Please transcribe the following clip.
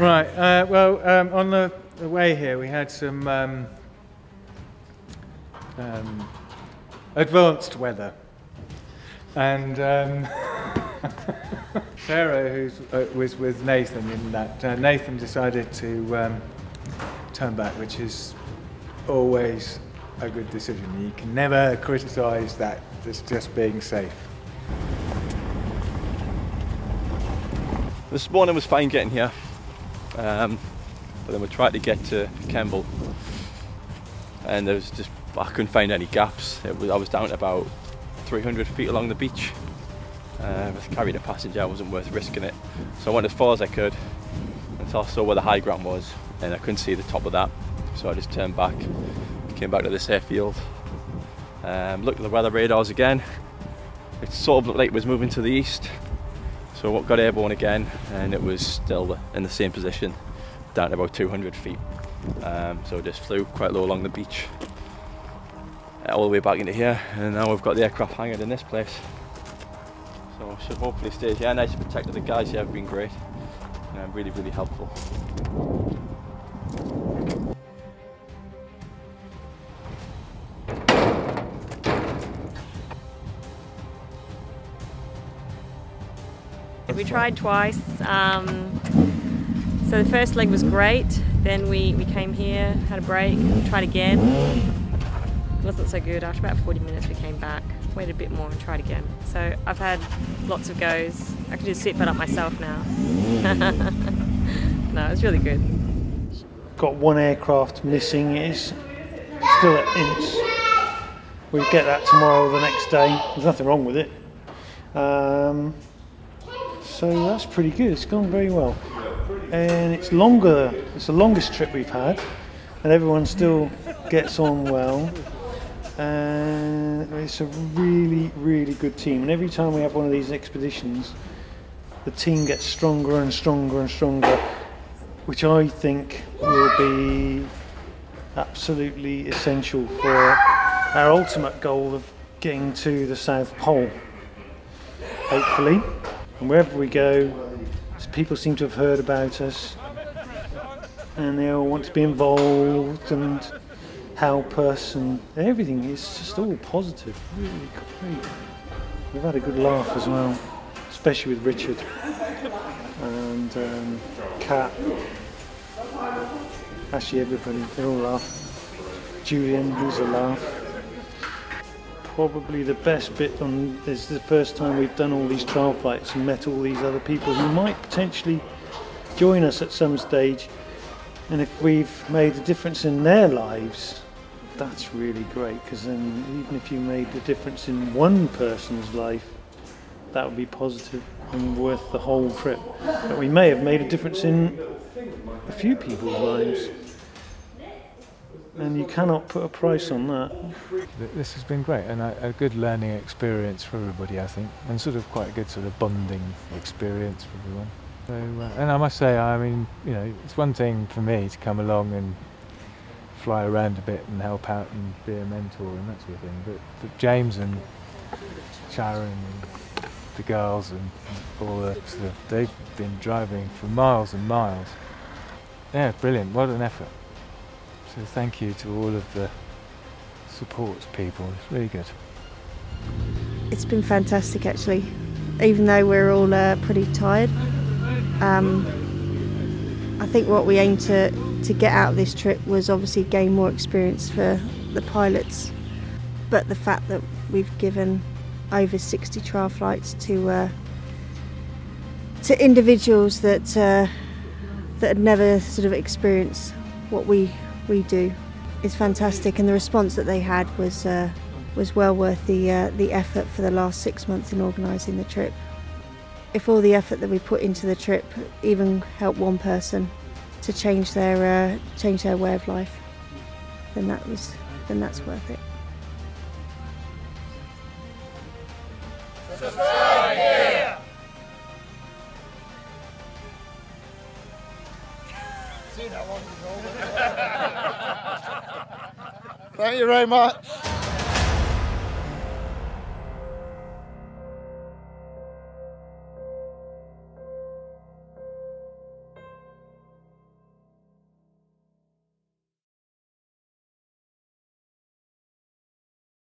Right, uh, well, um, on the, way here, we had some um, um, advanced weather. And um, Sarah, who uh, was with Nathan in that, uh, Nathan decided to um, turn back, which is always a good decision. You can never criticise that as just being safe. This morning was fine getting here, um, but then we tried to get to Kemble, and there was just I couldn't find any gaps. Was, I was down about 300 feet along the beach. Uh, with carrying a passenger, I wasn't worth risking it, so I went as far as I could until I saw where the high ground was, and I couldn't see the top of that, so I just turned back, came back to this airfield, um, looked at the weather radars again. It sort of looked like it was moving to the east, so what got airborne again and it was still in the same position down about 200 feet. Um, so just flew quite low along the beach all the way back into here and now we've got the aircraft hangared in this place. So should hopefully stay here. Nice to protect the guys here have been great. Um, really, really helpful. We tried twice. Um, so the first leg was great. Then we, we came here, had a break, tried again. It wasn't so good. After about 40 minutes, we came back, waited a bit more, and tried again. So I've had lots of goes. I can just sit that up myself now. no, it was really good. Got one aircraft missing. It is still at Ince. We get that tomorrow or the next day. There's nothing wrong with it. Um, so that's pretty good. It's gone very well, and it's longer. It's the longest trip we've had, and everyone still gets on well. And it's a really, really good team. And every time we have one of these expeditions, the team gets stronger and stronger and stronger, which I think will be absolutely essential for our ultimate goal of getting to the South Pole. Hopefully. And wherever we go, people seem to have heard about us and they all want to be involved and help us and everything is just all positive. Really. We've had a good laugh as well, especially with Richard and um, Kat. Actually, everybody, they all laugh. Julian, who's a laugh probably the best bit on this is the first time we've done all these trial flights and met all these other people who might potentially join us at some stage. And if we've made a difference in their lives that's really great because then even if you made a difference in one person's life that would be positive and worth the whole trip. But we may have made a difference in a few people's lives and you cannot put a price on that. This has been great and a, a, good learning experience for everybody, I think, and sort of quite a good sort of bonding experience for everyone. So, uh, and I must say, I mean, you know, it's one thing for me to come along and fly around a bit and help out and be a mentor and that sort of thing, but, but James and Sharon and the girls and all that stuff, they've been driving for miles and miles. Yeah, brilliant. What an effort. So thank you to all of the supports people. It's really good. It's been fantastic actually, even though we're all uh, pretty tired. Um, I think what we aimed to, to get out of this trip was obviously gain more experience for the pilots, but the fact that we've given over 60 trial flights to uh, to individuals that uh, that had never sort of experienced what we we do is fantastic, and the response that they had was uh, was well worth the uh, the effort for the last six months in organising the trip. If all the effort that we put into the trip even helped one person to change their uh, change their way of life, then that was then that's worth it. Thank you very much.